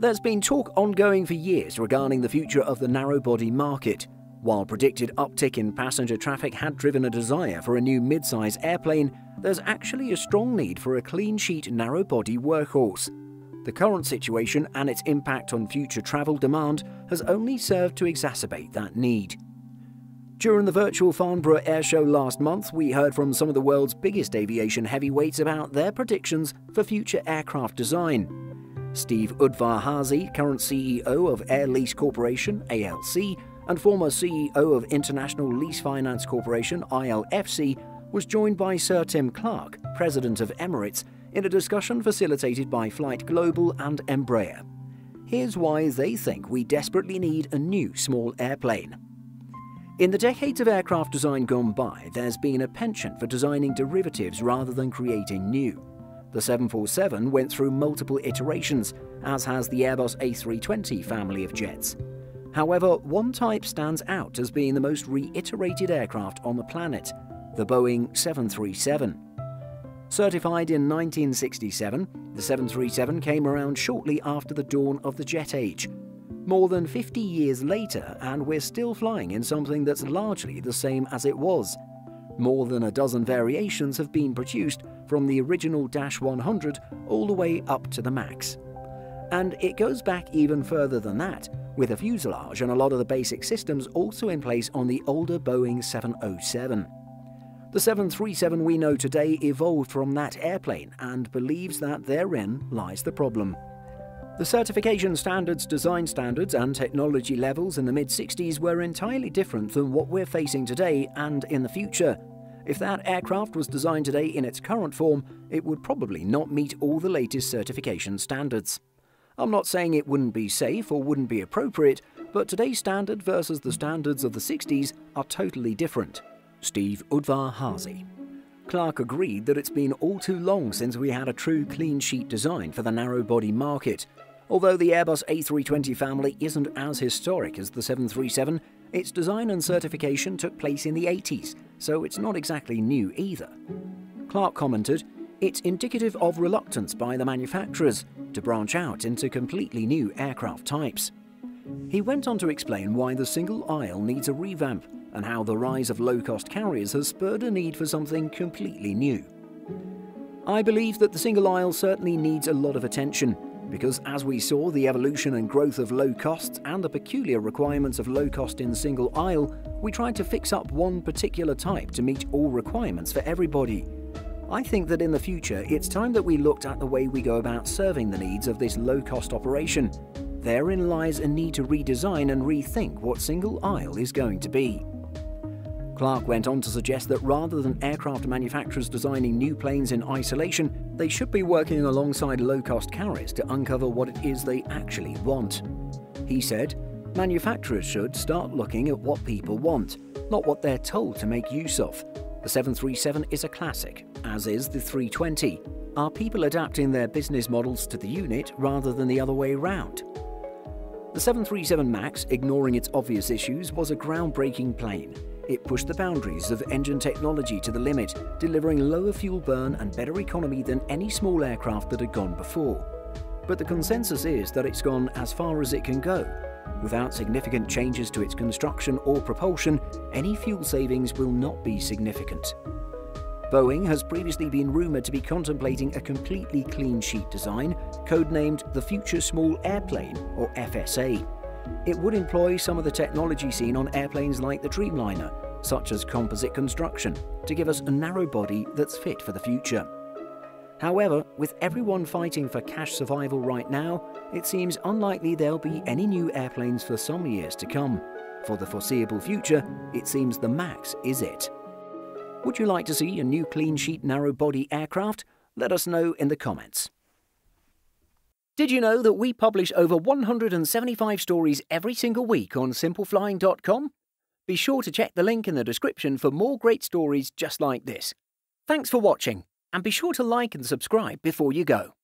There's been talk ongoing for years regarding the future of the narrow-body market. While predicted uptick in passenger traffic had driven a desire for a new mid-size airplane, there's actually a strong need for a clean-sheet narrow-body workhorse. The current situation and its impact on future travel demand has only served to exacerbate that need. During the virtual Farnborough Air Show last month, we heard from some of the world's biggest aviation heavyweights about their predictions for future aircraft design. Steve Udvar-Hazy, current CEO of Air Lease Corporation, ALC, and former CEO of International Lease Finance Corporation, ILFC, was joined by Sir Tim Clark, President of Emirates, in a discussion facilitated by Flight Global and Embraer. Here's why they think we desperately need a new small airplane. In the decades of aircraft design gone by, there's been a penchant for designing derivatives rather than creating new. The 747 went through multiple iterations, as has the Airbus A320 family of jets. However, one type stands out as being the most reiterated aircraft on the planet, the Boeing 737. Certified in 1967, the 737 came around shortly after the dawn of the jet age, more than 50 years later, and we're still flying in something that's largely the same as it was. More than a dozen variations have been produced, from the original Dash 100 all the way up to the MAX. And it goes back even further than that, with a fuselage and a lot of the basic systems also in place on the older Boeing 707. The 737 we know today evolved from that airplane and believes that therein lies the problem. The certification standards, design standards, and technology levels in the mid 60s were entirely different than what we're facing today and in the future. If that aircraft was designed today in its current form, it would probably not meet all the latest certification standards. I'm not saying it wouldn't be safe or wouldn't be appropriate, but today's standard versus the standards of the 60s are totally different. Steve Udvar-Hazy. Clark agreed that it's been all too long since we had a true clean sheet design for the narrow body market, Although the Airbus A320 family isn't as historic as the 737, its design and certification took place in the 80s, so it's not exactly new either. Clark commented, It's indicative of reluctance by the manufacturers to branch out into completely new aircraft types. He went on to explain why the single aisle needs a revamp and how the rise of low cost carriers has spurred a need for something completely new. I believe that the single aisle certainly needs a lot of attention because as we saw the evolution and growth of low costs and the peculiar requirements of low cost in single aisle, we tried to fix up one particular type to meet all requirements for everybody. I think that in the future, it's time that we looked at the way we go about serving the needs of this low cost operation. Therein lies a need to redesign and rethink what single aisle is going to be. Clark went on to suggest that rather than aircraft manufacturers designing new planes in isolation, they should be working alongside low cost carriers to uncover what it is they actually want. He said, Manufacturers should start looking at what people want, not what they're told to make use of. The 737 is a classic, as is the 320. Are people adapting their business models to the unit rather than the other way around? The 737 MAX, ignoring its obvious issues, was a groundbreaking plane. It pushed the boundaries of engine technology to the limit, delivering lower fuel burn and better economy than any small aircraft that had gone before. But the consensus is that it's gone as far as it can go. Without significant changes to its construction or propulsion, any fuel savings will not be significant. Boeing has previously been rumoured to be contemplating a completely clean sheet design, codenamed the Future Small Airplane, or FSA. It would employ some of the technology seen on airplanes like the Dreamliner, such as composite construction, to give us a narrow body that's fit for the future. However, with everyone fighting for cash survival right now, it seems unlikely there'll be any new airplanes for some years to come. For the foreseeable future, it seems the MAX is it. Would you like to see a new clean sheet narrow body aircraft? Let us know in the comments. Did you know that we publish over 175 stories every single week on simpleflying.com? Be sure to check the link in the description for more great stories just like this. Thanks for watching, and be sure to like and subscribe before you go.